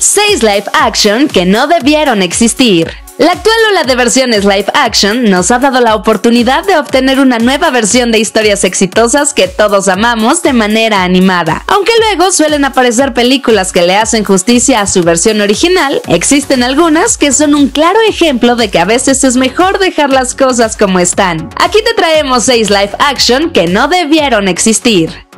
6 live action que no debieron existir. La actual ola de versiones live action nos ha dado la oportunidad de obtener una nueva versión de historias exitosas que todos amamos de manera animada. Aunque luego suelen aparecer películas que le hacen justicia a su versión original, existen algunas que son un claro ejemplo de que a veces es mejor dejar las cosas como están. Aquí te traemos 6 live action que no debieron existir.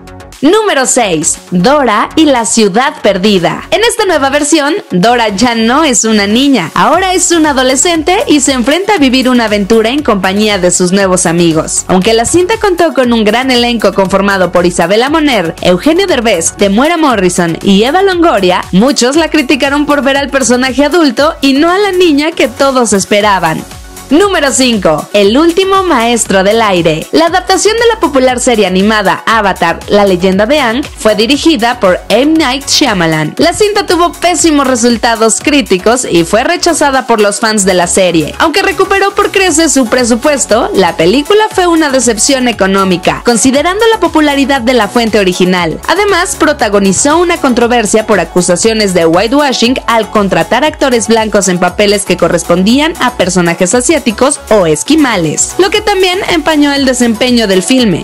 Número 6. Dora y la ciudad perdida. En esta nueva versión, Dora ya no es una niña, ahora es una adolescente y se enfrenta a vivir una aventura en compañía de sus nuevos amigos. Aunque la cinta contó con un gran elenco conformado por Isabela Moner, Eugenio Derbez, Temuera Morrison y Eva Longoria, muchos la criticaron por ver al personaje adulto y no a la niña que todos esperaban. Número 5. El último maestro del aire. La adaptación de la popular serie animada Avatar, la leyenda de Aang, fue dirigida por M. Night Shyamalan. La cinta tuvo pésimos resultados críticos y fue rechazada por los fans de la serie. Aunque recuperó por creces su presupuesto, la película fue una decepción económica, considerando la popularidad de la fuente original. Además, protagonizó una controversia por acusaciones de whitewashing al contratar actores blancos en papeles que correspondían a personajes asiáticos o esquimales, lo que también empañó el desempeño del filme.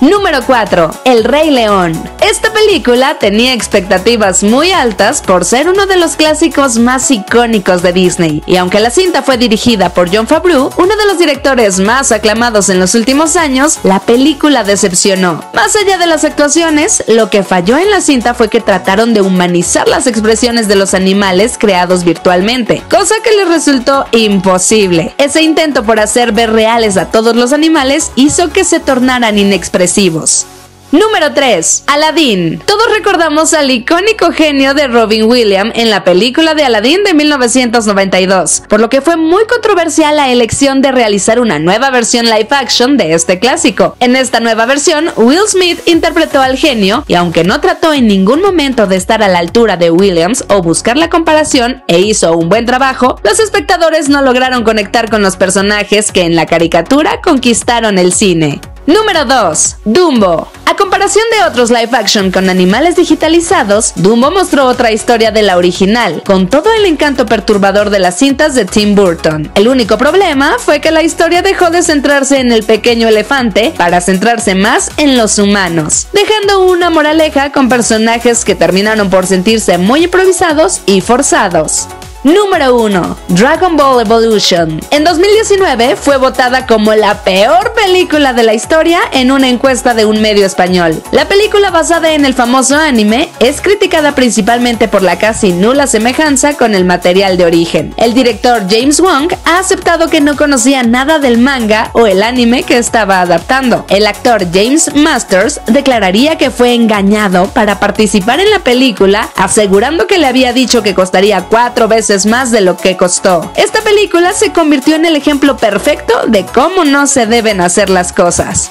Número 4. El Rey León. Esta película tenía expectativas muy altas por ser uno de los clásicos más icónicos de Disney, y aunque la cinta fue dirigida por John Favreau, uno de los directores más aclamados en los últimos años, la película decepcionó. Más allá de las actuaciones, lo que falló en la cinta fue que trataron de humanizar las expresiones de los animales creados virtualmente, cosa que les resultó imposible. Ese intento por hacer ver reales a todos los animales hizo que se tornaran inexpresivos Número 3. Aladdin. Todos recordamos al icónico genio de Robin Williams en la película de Aladdin de 1992, por lo que fue muy controversial la elección de realizar una nueva versión live action de este clásico. En esta nueva versión, Will Smith interpretó al genio y aunque no trató en ningún momento de estar a la altura de Williams o buscar la comparación e hizo un buen trabajo, los espectadores no lograron conectar con los personajes que en la caricatura conquistaron el cine. Número 2. Dumbo. A comparación de otros live action con animales digitalizados, Dumbo mostró otra historia de la original, con todo el encanto perturbador de las cintas de Tim Burton. El único problema fue que la historia dejó de centrarse en el pequeño elefante para centrarse más en los humanos, dejando una moraleja con personajes que terminaron por sentirse muy improvisados y forzados. Número 1. Dragon Ball Evolution. En 2019 fue votada como la peor película de la historia en una encuesta de un medio español. La película basada en el famoso anime es criticada principalmente por la casi nula semejanza con el material de origen. El director James Wong ha aceptado que no conocía nada del manga o el anime que estaba adaptando. El actor James Masters declararía que fue engañado para participar en la película, asegurando que le había dicho que costaría cuatro veces más de lo que costó. Esta película se convirtió en el ejemplo perfecto de cómo no se deben hacer las cosas.